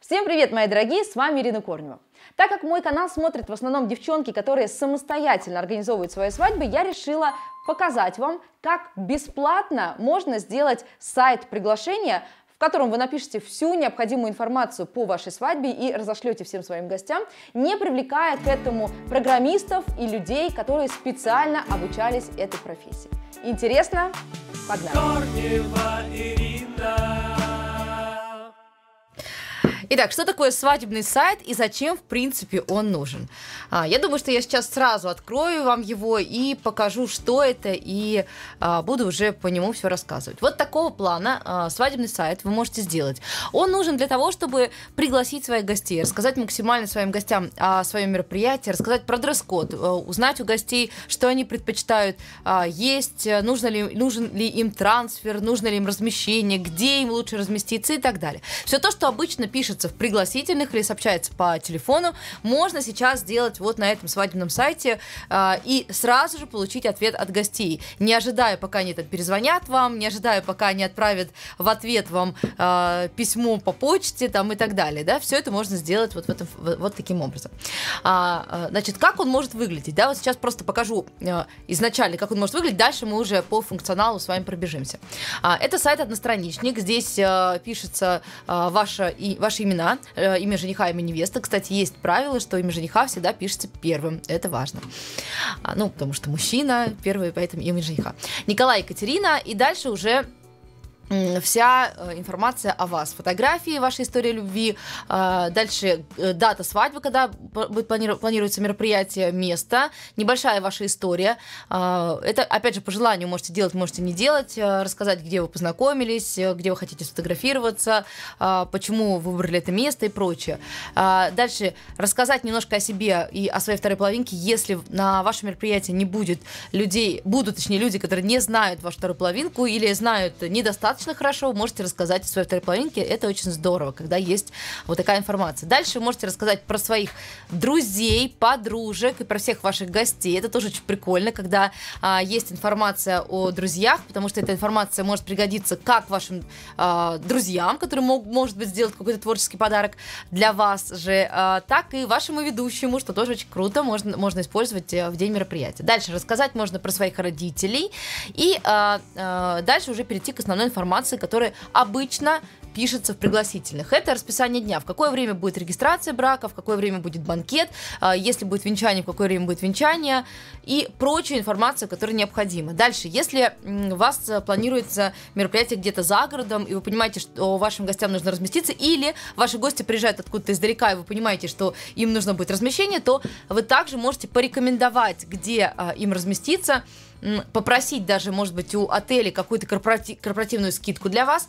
Всем привет, мои дорогие, с вами Ирина Корнева. Так как мой канал смотрят в основном девчонки, которые самостоятельно организовывают свои свадьбы, я решила показать вам, как бесплатно можно сделать сайт приглашения, в котором вы напишете всю необходимую информацию по вашей свадьбе и разошлете всем своим гостям, не привлекая к этому программистов и людей, которые специально обучались этой профессии. Интересно? Погнали! Итак, что такое свадебный сайт и зачем, в принципе, он нужен? А, я думаю, что я сейчас сразу открою вам его и покажу, что это, и а, буду уже по нему все рассказывать. Вот такого плана а, свадебный сайт вы можете сделать. Он нужен для того, чтобы пригласить своих гостей, рассказать максимально своим гостям о своем мероприятии, рассказать про дресс-код, а, узнать у гостей, что они предпочитают а, есть, нужно ли, нужен ли им трансфер, нужно ли им размещение, где им лучше разместиться и так далее. Все то, что обычно пишет пишется в пригласительных или сообщается по телефону, можно сейчас сделать вот на этом свадебном сайте э, и сразу же получить ответ от гостей, не ожидая, пока они там перезвонят вам, не ожидая, пока они отправят в ответ вам э, письмо по почте там и так далее, да, все это можно сделать вот, в этом, вот таким образом. А, значит, как он может выглядеть, да, вот сейчас просто покажу э, изначально, как он может выглядеть, дальше мы уже по функционалу с вами пробежимся. А, это сайт одностраничник, здесь э, пишется э, ваше, и, ваше имя имена, э, имя жениха, имя невесты. Кстати, есть правило, что имя жениха всегда пишется первым. Это важно. А, ну, потому что мужчина первый, поэтому имя жениха. Николай, Екатерина. И дальше уже вся э, информация о вас. Фотографии вашей истории любви, э, дальше э, дата свадьбы, когда будет планируется мероприятие, место, небольшая ваша история. Это, опять же, по желанию можете делать, можете не делать, рассказать, где вы познакомились, где вы хотите сфотографироваться, почему вы выбрали это место и прочее. Дальше рассказать немножко о себе и о своей второй половинке, если на ваше мероприятие не будет людей, будут, точнее, люди, которые не знают вашу вторую половинку или знают недостаточно достаточно хорошо, вы можете рассказать о своей второй половинке. Это очень здорово, когда есть вот такая информация. Дальше вы можете рассказать про своих друзей, подружек и про всех ваших гостей. Это тоже очень прикольно, когда а, есть информация о друзьях, потому что эта информация может пригодиться как вашим а, друзьям, которые могут, может быть, сделать какой-то творческий подарок для вас же, а, так и вашему ведущему, что тоже очень круто, можно, можно использовать э, в день мероприятия. Дальше рассказать можно про своих родителей и а, а, дальше уже перейти к основной информации информации, которая обычно пишется в пригласительных. Это расписание дня. В какое время будет регистрация брака, в какое время будет банкет, а, если будет венчание, в какое время будет венчание и прочая информация, которая необходима. Дальше, если у вас э, планируется мероприятие где-то за городом, и вы понимаете, что вашим гостям нужно разместиться, или ваши гости приезжают откуда-то издалека, и вы понимаете, что им нужно будет размещение, то вы также можете порекомендовать, где а, им разместиться, попросить даже, может быть, у отеля какую-то корпоративную скидку для вас,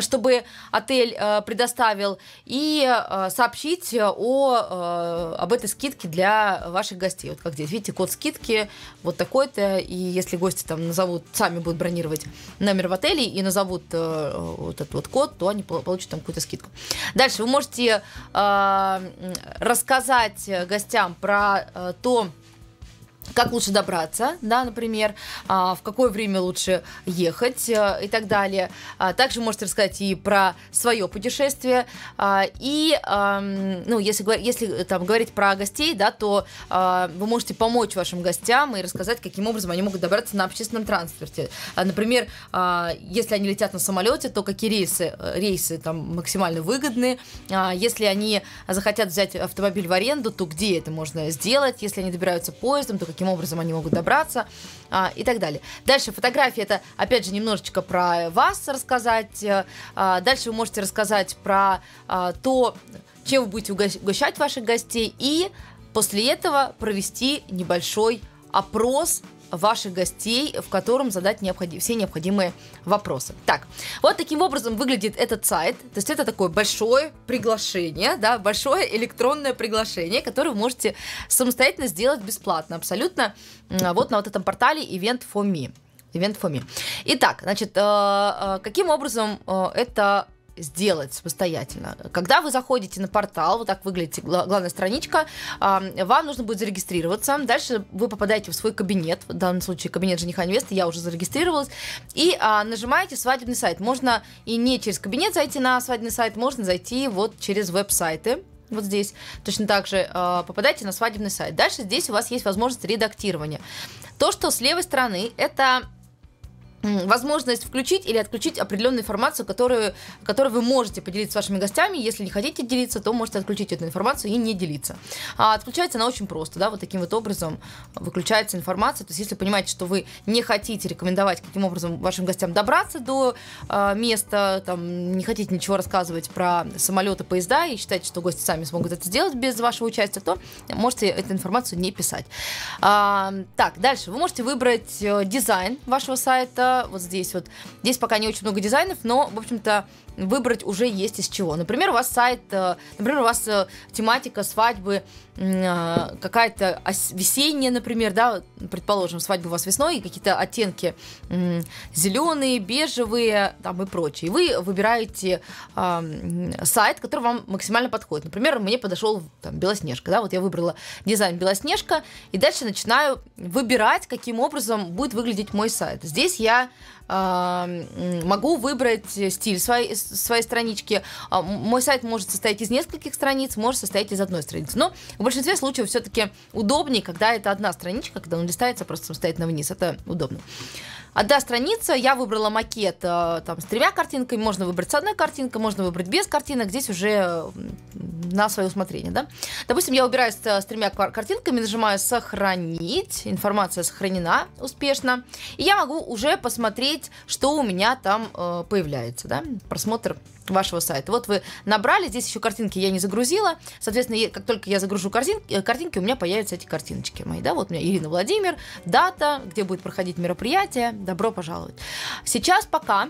чтобы отель э, предоставил, и э, сообщить о, э, об этой скидке для ваших гостей. Вот как здесь, видите, код скидки вот такой-то, и если гости там назовут, сами будут бронировать номер в отеле и назовут э, вот этот вот код, то они получат там какую-то скидку. Дальше вы можете э, рассказать гостям про э, то, как лучше добраться, да, например, а, в какое время лучше ехать а, и так далее. А, также можете рассказать и про свое путешествие. И, ну, если, если там говорить про гостей, да, то вы можете помочь вашим гостям и рассказать, каким образом они могут добраться на общественном транспорте. Например, если они летят на самолете, то какие рейсы, рейсы там максимально выгодны. Если они захотят взять автомобиль в аренду, то где это можно сделать? Если они добираются поездом, то какие каким образом они могут добраться а, и так далее. Дальше фотографии это, опять же, немножечко про вас рассказать. А, дальше вы можете рассказать про а, то, чем вы будете угощать ваших гостей, и после этого провести небольшой опрос ваших гостей, в котором задать необходи- все необходимые вопросы. Так, вот таким образом выглядит этот сайт. То есть это такое большое приглашение, да, большое электронное приглашение, которое вы можете самостоятельно сделать бесплатно, абсолютно, вот на вот этом портале Event for Me. Event for Me. Итак, значит, э, э, каким образом э, это сделать самостоятельно. Когда вы заходите на портал, вот так выглядит главная страничка, вам нужно будет зарегистрироваться. Дальше вы попадаете в свой кабинет, в данном случае кабинет жениха невесты, я уже зарегистрировалась, и а, нажимаете свадебный сайт. Можно и не через кабинет зайти на свадебный сайт, можно зайти вот через веб-сайты вот здесь. Точно так же э, попадаете на свадебный сайт. Дальше здесь у вас есть возможность редактирования. То, что с левой стороны, это возможность включить или отключить определенную информацию, которую, которую вы можете поделиться с вашими гостями. Если не хотите делиться, то можете отключить эту информацию и не делиться. А отключается она очень просто, да, вот таким вот образом выключается информация. То есть, если понимаете, что вы не хотите рекомендовать, каким образом вашим гостям добраться до э, места, там, не хотите ничего рассказывать про самолеты, поезда и считаете, что гости сами смогут это сделать без вашего участия, то можете эту информацию не писать. А, так, дальше. Вы можете выбрать э, дизайн вашего сайта, вот здесь вот. Здесь пока не очень много дизайнов, но, в общем-то, выбрать уже есть из чего. Например, у вас сайт, э, например, у вас э, тематика свадьбы э, какая-то весенняя, например, да, предположим, свадьба у вас весной, и какие-то оттенки зеленые, бежевые, там и прочее. И вы выбираете сайт, который вам максимально подходит. Например, мне подошел там, Белоснежка, да, вот я выбрала дизайн Белоснежка, и дальше начинаю выбирать, каким образом будет выглядеть мой сайт. Здесь я могу выбрать стиль своей, своей странички. А, мой сайт может состоять из нескольких страниц, может состоять из одной страницы. Но в большинстве случаев все-таки удобнее, когда это одна страничка, когда он листается просто самостоятельно вниз. Это удобно. Одна страница, я выбрала макет э, там, с тремя картинками, можно выбрать с одной картинкой, можно выбрать без картинок, здесь уже на свое усмотрение. Да? Допустим, я убираю с, с тремя картинками, нажимаю «Сохранить», информация сохранена успешно, и я могу уже посмотреть, что у меня там э, появляется, да? просмотр вашего сайта. Вот вы набрали, здесь еще картинки я не загрузила, соответственно, как только я загружу картинки, э, картинки у меня появятся эти картиночки мои, да, вот у меня Ирина Владимир, дата, где будет проходить мероприятие, добро пожаловать. Сейчас пока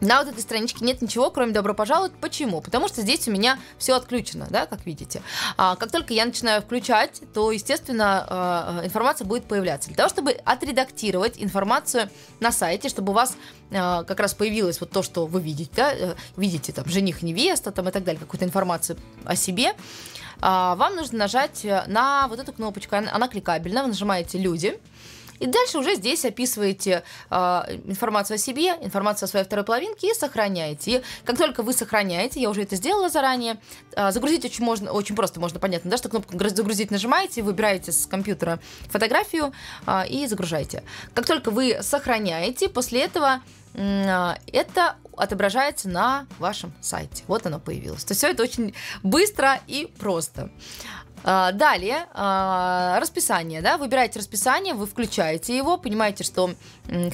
на вот этой страничке нет ничего, кроме «Добро пожаловать». Почему? Потому что здесь у меня все отключено, да, как видите. А, как только я начинаю включать, то, естественно, а, информация будет появляться. Для того, чтобы отредактировать информацию на сайте, чтобы у вас а, как раз появилось вот то, что вы видите, да, э, видите там жених, невеста там и так далее, какую-то информацию о себе, а, вам нужно нажать на вот эту кнопочку, она кликабельна, вы нажимаете «Люди», и дальше уже здесь описываете э, информацию о себе, информацию о своей второй половинке и сохраняете. И как только вы сохраняете, я уже это сделала заранее, э, загрузить очень, можно, очень просто, можно понятно, да, что кнопку загрузить нажимаете, выбираете с компьютера фотографию э, и загружаете. Как только вы сохраняете, после этого это отображается на вашем сайте. Вот оно появилось. То есть все это очень быстро и просто. А, далее, а, расписание, да, выбираете расписание, вы включаете его, понимаете, что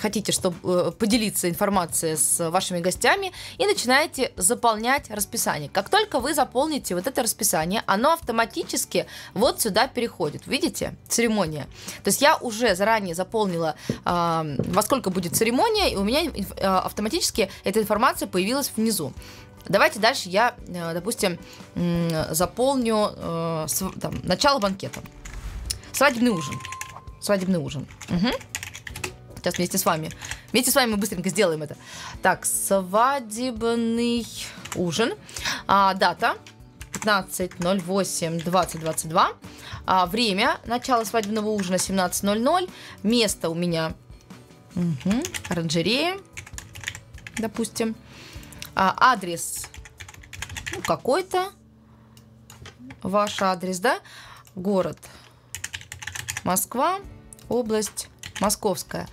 хотите чтобы э, поделиться информацией с вашими гостями и начинаете заполнять расписание. Как только вы заполните вот это расписание, оно автоматически вот сюда переходит. Видите? Церемония. То есть я уже заранее заполнила, во сколько будет церемония, и у меня э, автоматически эта информация появилась внизу. Давайте дальше я, э, допустим, заполню э, там, начало банкета. Свадебный ужин. Свадебный ужин. Угу. Сейчас вместе с вами. Вместе с вами мы быстренько сделаем это. Так, свадебный ужин. А, дата 15.08.2022. А, время начала свадебного ужина 17.00. Место у меня угу, оранжерея, допустим а, адрес какой-то, ваш адрес, да, город Москва, область Московская.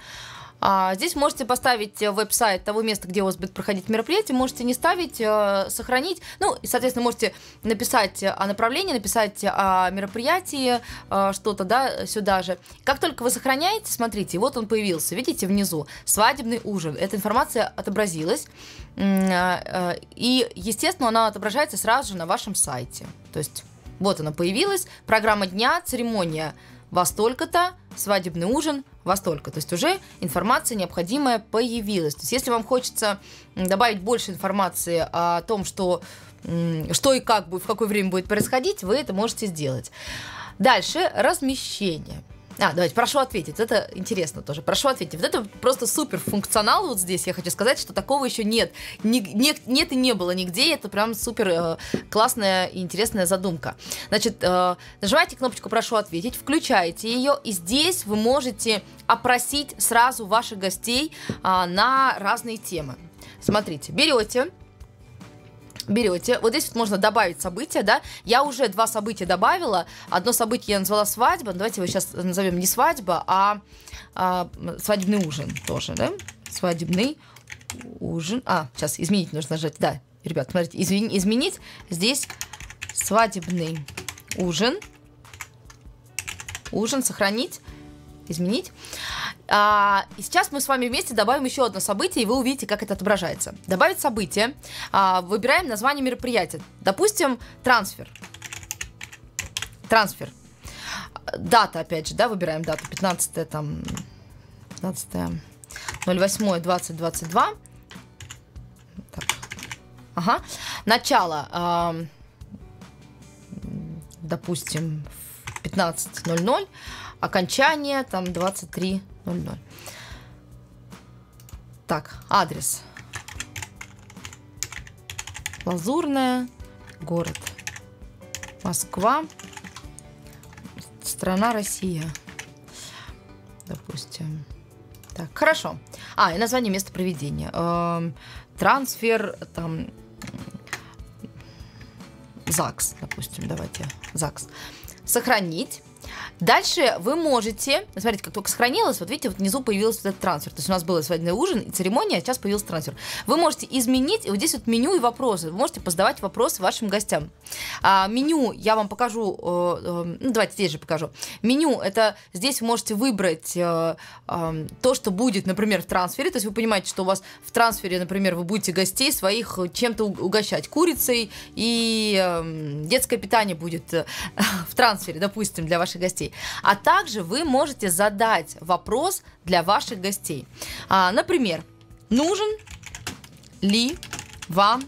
А, здесь можете поставить э, веб-сайт того места, где у вас будет проходить мероприятие, можете не ставить, э, сохранить. Ну, и, соответственно, можете написать о направлении, написать о мероприятии, э, что-то, да, сюда же. Как только вы сохраняете, смотрите, вот он появился, видите, внизу, свадебный ужин. Эта информация отобразилась, и, естественно, она отображается сразу же на вашем сайте. То есть вот она появилась, программа дня, церемония во столько-то, свадебный ужин во столько. То есть уже информация необходимая появилась. То есть если вам хочется добавить больше информации о том, что, что и как будет, в какое время будет происходить, вы это можете сделать. Дальше размещение. А, давайте, прошу ответить. Это интересно тоже. Прошу ответить. Вот это просто супер функционал вот здесь. Я хочу сказать, что такого еще нет. Ни, не, нет и не было нигде. Это прям супер э, классная и интересная задумка. Значит, э, нажимаете кнопочку «Прошу ответить», включаете ее, и здесь вы можете опросить сразу ваших гостей э, на разные темы. Смотрите, берете берете, вот здесь вот можно добавить события, да, я уже два события добавила, одно событие я назвала свадьба, давайте его сейчас назовем не свадьба, а, а свадебный ужин тоже, да, свадебный ужин, а, сейчас изменить нужно нажать, да, ребят, смотрите, извини, изменить, здесь свадебный ужин, ужин, сохранить, изменить, а, и сейчас мы с вами вместе добавим еще одно событие, и вы увидите, как это отображается. Добавить событие. А, выбираем название мероприятия. Допустим, трансфер. Трансфер. Дата, опять же, да, выбираем дату. 15 там, 15 08 20 22. Так. Ага. Начало. Э, допустим, 15.00 окончание там 23.00. Так, адрес. Лазурная, город Москва, страна Россия. Допустим. Так, хорошо. А, и название места проведения. Эм, трансфер, там, ЗАГС, допустим, давайте, ЗАГС. Сохранить. Дальше вы можете, смотрите, как только сохранилось, вот видите, вот внизу появился вот этот трансфер. То есть у нас был свадебный ужин и церемония, а сейчас появился трансфер. Вы можете изменить, вот здесь вот меню и вопросы. Вы можете позадавать вопросы вашим гостям. А, меню я вам покажу, э, э, ну давайте здесь же покажу. Меню это здесь вы можете выбрать э, э, то, что будет, например, в трансфере. То есть вы понимаете, что у вас в трансфере, например, вы будете гостей своих чем-то угощать курицей и э, детское питание будет э, в трансфере, допустим, для ваших гостей. А также вы можете задать вопрос для ваших гостей. А, например, нужен ли вам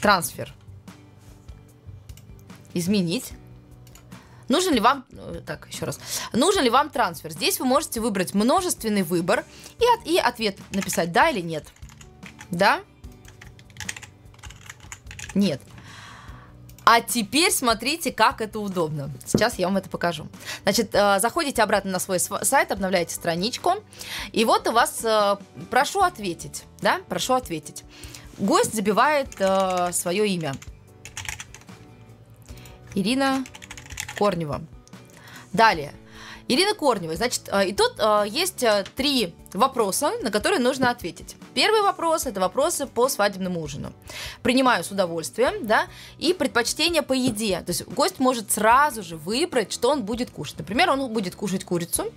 трансфер? Изменить. Нужен ли вам, э, так, еще раз, нужен ли вам трансфер? Здесь вы можете выбрать множественный выбор и, от, и ответ написать да или нет. Да? Нет. А теперь смотрите, как это удобно. Сейчас я вам это покажу. Значит, э, заходите обратно на свой сайт, обновляете страничку. И вот у вас э, прошу ответить. Да, прошу ответить. Гость забивает э, свое имя. Ирина Корнева. Далее. Ирина Корнева. Значит, и тут есть три вопроса, на которые нужно ответить. Первый вопрос – это вопросы по свадебному ужину. Принимаю с удовольствием, да, и предпочтение по еде. То есть гость может сразу же выбрать, что он будет кушать. Например, он будет кушать курицу,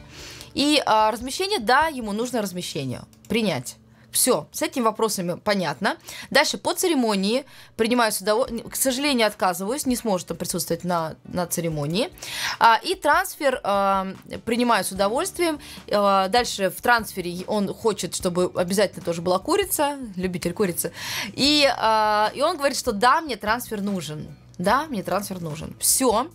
и а, размещение, да, ему нужно размещение. Принять. Все, с этими вопросами понятно. Дальше по церемонии принимаю с удовольствием. К сожалению, отказываюсь, не сможет он присутствовать на, на церемонии. А, и трансфер а, принимаю с удовольствием. А, дальше в трансфере он хочет, чтобы обязательно тоже была курица, любитель курицы. И, а, и он говорит, что да, мне трансфер нужен. Да, мне трансфер нужен. Все,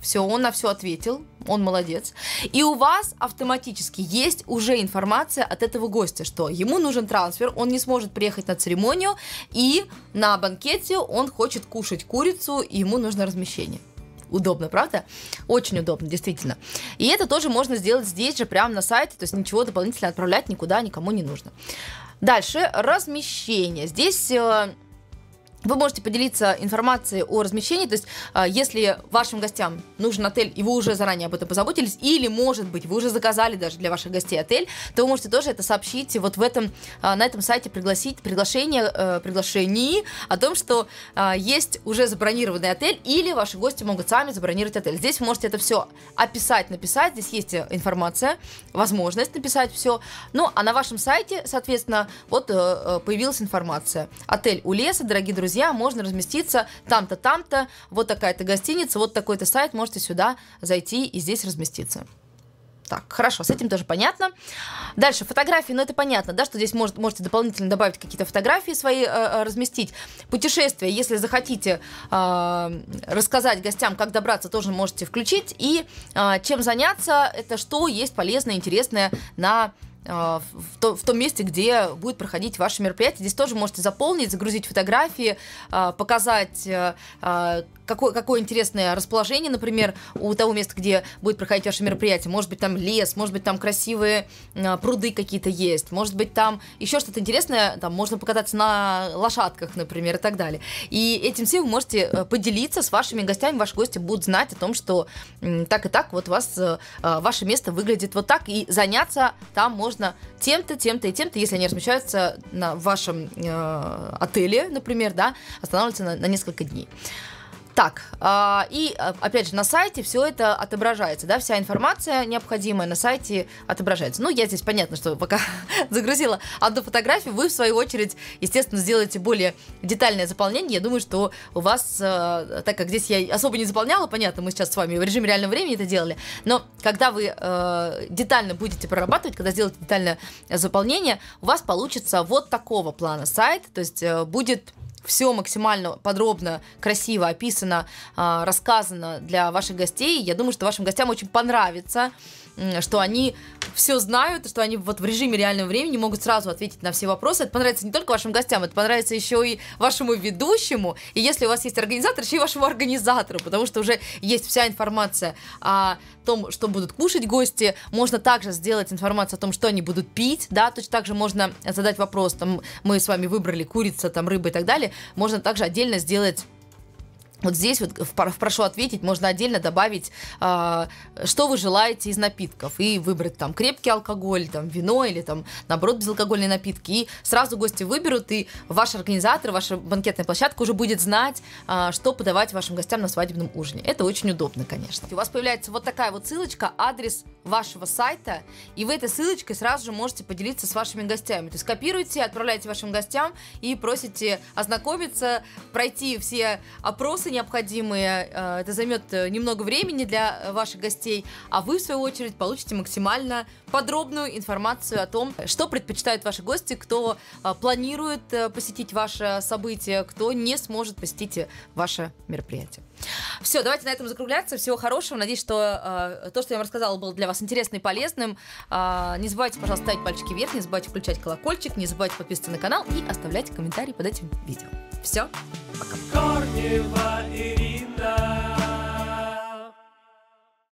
все, он на все ответил, он молодец. И у вас автоматически есть уже информация от этого гостя, что ему нужен трансфер, он не сможет приехать на церемонию, и на банкете он хочет кушать курицу, и ему нужно размещение. Удобно, правда? Очень удобно, действительно. И это тоже можно сделать здесь же, прямо на сайте, то есть ничего дополнительно отправлять никуда никому не нужно. Дальше, размещение. Здесь э, вы можете поделиться информацией о размещении, то есть а, если вашим гостям нужен отель, и вы уже заранее об этом позаботились, или, может быть, вы уже заказали даже для ваших гостей отель, то вы можете тоже это сообщить вот в этом, а, на этом сайте пригласить приглашение, э, приглашении о том, что а, есть уже забронированный отель, или ваши гости могут сами забронировать отель. Здесь вы можете это все описать, написать, здесь есть информация, возможность написать все. Ну, а на вашем сайте, соответственно, вот э, э, появилась информация. Отель у леса, дорогие друзья, друзья, можно разместиться там-то, там-то, вот такая-то гостиница, вот такой-то сайт, можете сюда зайти и здесь разместиться. Так, хорошо, с этим тоже понятно. Дальше, фотографии, ну это понятно, да, что здесь может, можете дополнительно добавить какие-то фотографии свои, э, э разместить. Путешествия, если захотите э, рассказать гостям, как добраться, тоже можете включить. И э, чем заняться, это что есть полезное, интересное на в, то, в том месте, где будет проходить ваше мероприятие. Здесь тоже можете заполнить, загрузить фотографии, а, показать, э, какое, какое интересное расположение, например, у того места, где будет проходить ваше мероприятие. Может быть, там лес, может быть, там красивые пруды какие-то есть, может быть, там еще что-то интересное, там можно покататься на лошадках, например, и так далее. И этим всем вы можете э, поделиться с вашими гостями, ваши гости будут знать о том, что так и так вот у вас э, ваше место выглядит вот так, и заняться там можно можно тем-то, тем-то и тем-то, если они размещаются на вашем э, отеле, например, да, останавливаются на, на несколько дней. Так, а, и а, опять же на сайте все это отображается, да, вся информация необходимая на сайте отображается. Ну, я здесь понятно, что пока загрузила одну фотографию, вы в свою очередь, естественно, сделаете более детальное заполнение. Я думаю, что у вас, э, так как здесь я особо не заполняла, понятно, мы сейчас с вами в режиме реального времени это делали, но когда вы детально будете прорабатывать, когда сделаете детальное заполнение, у вас получится вот такого плана сайт, то есть будет все максимально подробно, красиво описано, а, рассказано для ваших гостей. Я думаю, что вашим гостям очень понравится что они все знают, что они вот в режиме реального времени могут сразу ответить на все вопросы. Это понравится не только вашим гостям, это понравится еще и вашему ведущему. И если у вас есть организатор, еще и вашему организатору, потому что уже есть вся информация о том, что будут кушать гости. Можно также сделать информацию о том, что они будут пить, да, точно так же можно задать вопрос, там, мы с вами выбрали курица, там, рыба и так далее. Можно также отдельно сделать вот здесь вот в прошу ответить можно отдельно добавить, э, что вы желаете из напитков и выбрать там крепкий алкоголь, там вино или там наоборот безалкогольные напитки. И сразу гости выберут, и ваш организатор, ваша банкетная площадка уже будет знать, э, что подавать вашим гостям на свадебном ужине. Это очень удобно, конечно. У вас появляется вот такая вот ссылочка, адрес вашего сайта, и вы этой ссылочкой сразу же можете поделиться с вашими гостями. То есть копируйте, отправляете вашим гостям и просите ознакомиться, пройти все опросы необходимые, э, это займет э, немного времени для ваших гостей, а вы, в свою очередь, получите максимально подробную информацию о том, что предпочитают ваши гости, кто э, планирует посетить ваше событие, кто не сможет посетить ваше мероприятие. Все, давайте на этом закругляться. Всего хорошего. Надеюсь, что э, то, что я вам рассказала, было для вас интересным и полезным. Э, не забывайте, пожалуйста, ставить пальчики вверх, не забывайте включать колокольчик, не забывайте подписываться на канал и оставлять комментарии под этим видео. Все, Корнева Ирина.